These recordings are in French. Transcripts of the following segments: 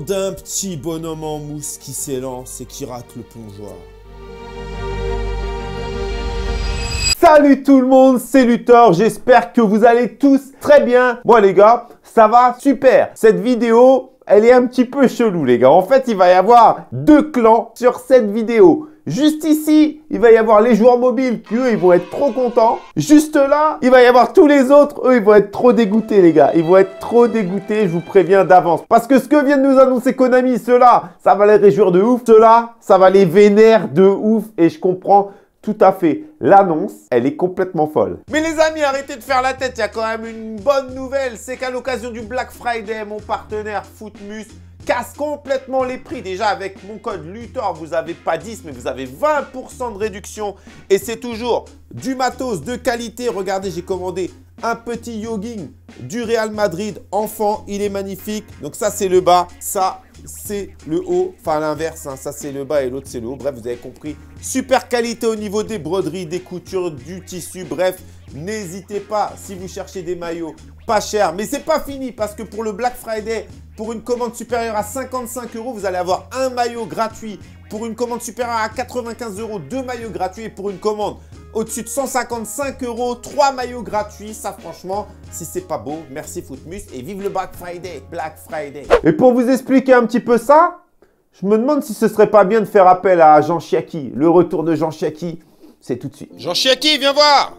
d'un petit bonhomme en mousse qui s'élance et qui rate le plongeoir. Salut tout le monde, c'est Luthor, j'espère que vous allez tous très bien. Moi les gars, ça va super. Cette vidéo, elle est un petit peu chelou les gars. En fait, il va y avoir deux clans sur cette vidéo. Juste ici, il va y avoir les joueurs mobiles qui, eux, ils vont être trop contents. Juste là, il va y avoir tous les autres. Eux, ils vont être trop dégoûtés, les gars. Ils vont être trop dégoûtés, je vous préviens d'avance. Parce que ce que vient de nous annoncer Konami, ceux-là, ça va les réjouir de ouf. Ceux-là, ça va les vénérer de ouf. Et je comprends tout à fait. L'annonce, elle est complètement folle. Mais les amis, arrêtez de faire la tête. Il y a quand même une bonne nouvelle. C'est qu'à l'occasion du Black Friday, mon partenaire Footmus casse complètement les prix. Déjà, avec mon code LUTHOR, vous n'avez pas 10, mais vous avez 20% de réduction. Et c'est toujours du matos de qualité. Regardez, j'ai commandé un petit jogging du Real Madrid enfant. Il est magnifique. Donc ça, c'est le bas. Ça, c'est le haut. Enfin, l'inverse. Hein. Ça, c'est le bas et l'autre, c'est le haut. Bref, vous avez compris. Super qualité au niveau des broderies, des coutures, du tissu. Bref, n'hésitez pas si vous cherchez des maillots pas cher. Mais c'est pas fini parce que pour le Black Friday, pour une commande supérieure à 55 euros, vous allez avoir un maillot gratuit. Pour une commande supérieure à 95 euros, deux maillots gratuits. Et pour une commande au-dessus de 155 euros, trois maillots gratuits. Ça, franchement, si c'est pas beau, merci Footmus et vive le Black Friday. Black Friday. Et pour vous expliquer un petit peu ça, je me demande si ce serait pas bien de faire appel à Jean Chiaki. Le retour de Jean Chiaki, c'est tout de suite. Jean Chiaki, viens voir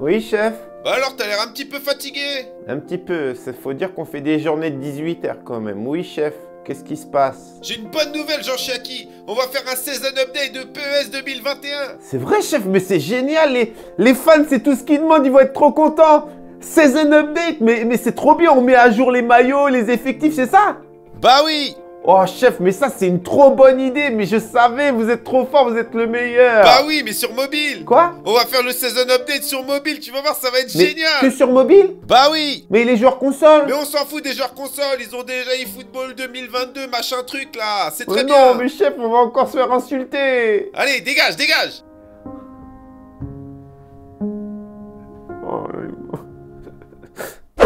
Oui, chef bah alors, t'as l'air un petit peu fatigué. Un petit peu, ça faut dire qu'on fait des journées de 18 heures quand même. Oui, chef, qu'est-ce qui se passe? J'ai une bonne nouvelle, Jean Chiaki. On va faire un season update de PES 2021 C'est vrai, chef, mais c'est génial. Les, les fans, c'est tout ce qu'ils demandent, ils vont être trop contents. Season update, mais, mais c'est trop bien, on met à jour les maillots, les effectifs, c'est ça? Bah oui Oh chef, mais ça c'est une trop bonne idée, mais je savais, vous êtes trop fort, vous êtes le meilleur. Bah oui, mais sur mobile. Quoi? On va faire le season update sur mobile, tu vas voir, ça va être génial. Que sur mobile? Bah oui. Mais les joueurs console Mais on s'en fout des joueurs console, ils ont déjà eFootball 2022, machin truc là, c'est très bien. Non, mais chef, on va encore se faire insulter. Allez, dégage, dégage.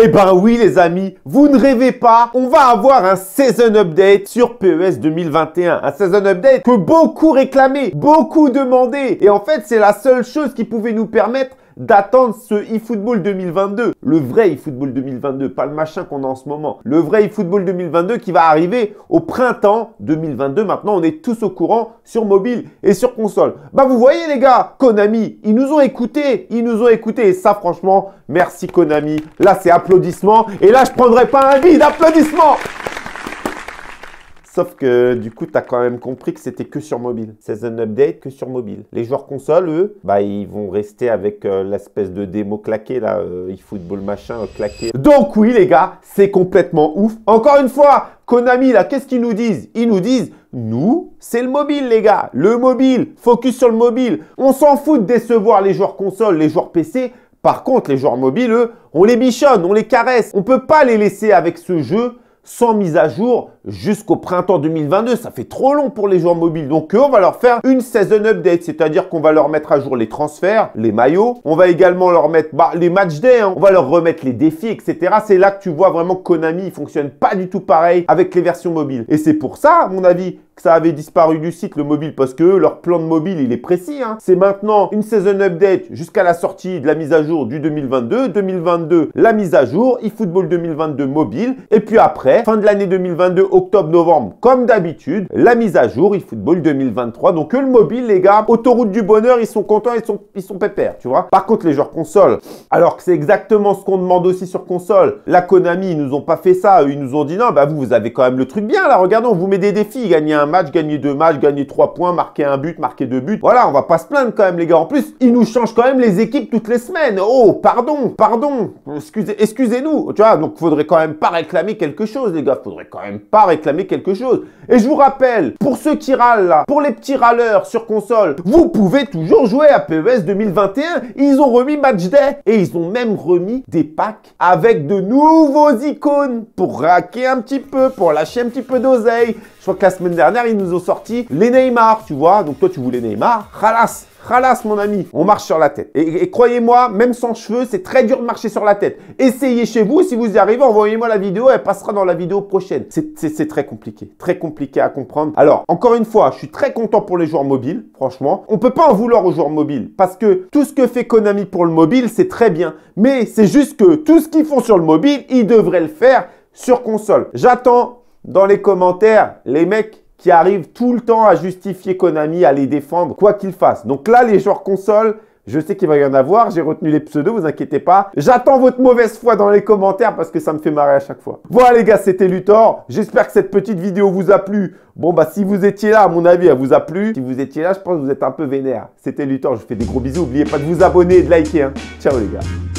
Eh ben oui les amis, vous ne rêvez pas, on va avoir un Season Update sur PES 2021. Un Season Update que beaucoup réclamaient, beaucoup demandaient. Et en fait, c'est la seule chose qui pouvait nous permettre d'attendre ce eFootball 2022. Le vrai eFootball 2022, pas le machin qu'on a en ce moment. Le vrai eFootball 2022 qui va arriver au printemps 2022. Maintenant, on est tous au courant sur mobile et sur console. Bah vous voyez les gars, Konami, ils nous ont écoutés. Ils nous ont écoutés. Et ça, franchement, merci Konami. Là, c'est applaudissements. Et là, je prendrai pas un vide. d'applaudissements. Sauf que du coup, tu as quand même compris que c'était que sur mobile. C'est un update que sur mobile. Les joueurs console, eux, bah ils vont rester avec euh, l'espèce de démo claqué là, euh, eFootball machin euh, claqué. Donc oui les gars, c'est complètement ouf. Encore une fois, Konami là, qu'est-ce qu'ils nous disent? Ils nous disent nous, c'est le mobile les gars, le mobile, focus sur le mobile. On s'en fout de décevoir les joueurs console, les joueurs PC. Par contre, les joueurs mobiles, eux, on les bichonne, on les caresse. On peut pas les laisser avec ce jeu sans mise à jour jusqu'au printemps 2022. Ça fait trop long pour les joueurs mobiles. Donc, on va leur faire une season update, c'est-à-dire qu'on va leur mettre à jour les transferts, les maillots. On va également leur mettre bah, les match day. Hein. On va leur remettre les défis, etc. C'est là que tu vois vraiment Konami, fonctionne pas du tout pareil avec les versions mobiles. Et c'est pour ça, à mon avis, que ça avait disparu du site, le mobile, parce que leur plan de mobile, il est précis. Hein. C'est maintenant une season update jusqu'à la sortie de la mise à jour du 2022. 2022, la mise à jour. eFootball 2022 mobile. Et puis après, fin de l'année 2022, octobre-novembre, comme d'habitude, la mise à jour eFootball 2023. Donc, le mobile, les gars, autoroute du bonheur, ils sont contents, ils sont, ils sont pépères, tu vois. Par contre, les joueurs console, alors que c'est exactement ce qu'on demande aussi sur console. La Konami, ils nous ont pas fait ça. Ils nous ont dit non, bah vous, vous avez quand même le truc bien là. Regardons, on vous met des défis, gagner un match, gagner deux matchs, gagner trois points, marquer un but, marquer deux buts. Voilà, on va pas se plaindre quand même, les gars. En plus, ils nous changent quand même les équipes toutes les semaines. Oh, pardon, pardon. Excusez, excusez-nous. Tu vois, donc faudrait quand même pas réclamer quelque chose, les gars. Faudrait quand même pas réclamer quelque chose. Et je vous rappelle, pour ceux qui râlent là, pour les petits râleurs sur console, vous pouvez toujours jouer à PES 2021. Ils ont remis Match Day et ils ont même remis des packs avec de nouveaux icônes pour raquer un petit peu, pour lâcher un petit peu d'oseille. Je crois que la semaine dernière, ils nous ont sorti les Neymar, tu vois. Donc toi, tu voulais Neymar. Khalas, Khalas, mon ami, on marche sur la tête. Et, croyez-moi, même sans cheveux, c'est très dur de marcher sur la tête. Essayez chez vous, si vous y arrivez, envoyez-moi la vidéo, elle passera dans la vidéo prochaine. C'est très compliqué, très compliqué à comprendre. Alors, encore une fois, je suis très content pour les joueurs mobiles, franchement. On peut pas en vouloir aux joueurs mobiles, parce que tout ce que fait Konami pour le mobile, c'est très bien. Mais c'est juste que tout ce qu'ils font sur le mobile, ils devraient le faire sur console. J'attends dans les commentaires les mecs qui arrive tout le temps à justifier Konami, à les défendre, quoi qu'il fasse. Donc là, les joueurs console, je sais qu'il va y en avoir, j'ai retenu les pseudos, vous inquiétez pas. J'attends votre mauvaise foi dans les commentaires parce que ça me fait marrer à chaque fois. Voilà les gars, c'était Luthor. J'espère que cette petite vidéo vous a plu. Bon bah si vous étiez là, à mon avis, elle vous a plu. Si vous étiez là, je pense que vous êtes un peu vénère. C'était Luthor, je vous fais des gros bisous. N'oubliez pas de vous abonner et de liker. Hein. Ciao les gars.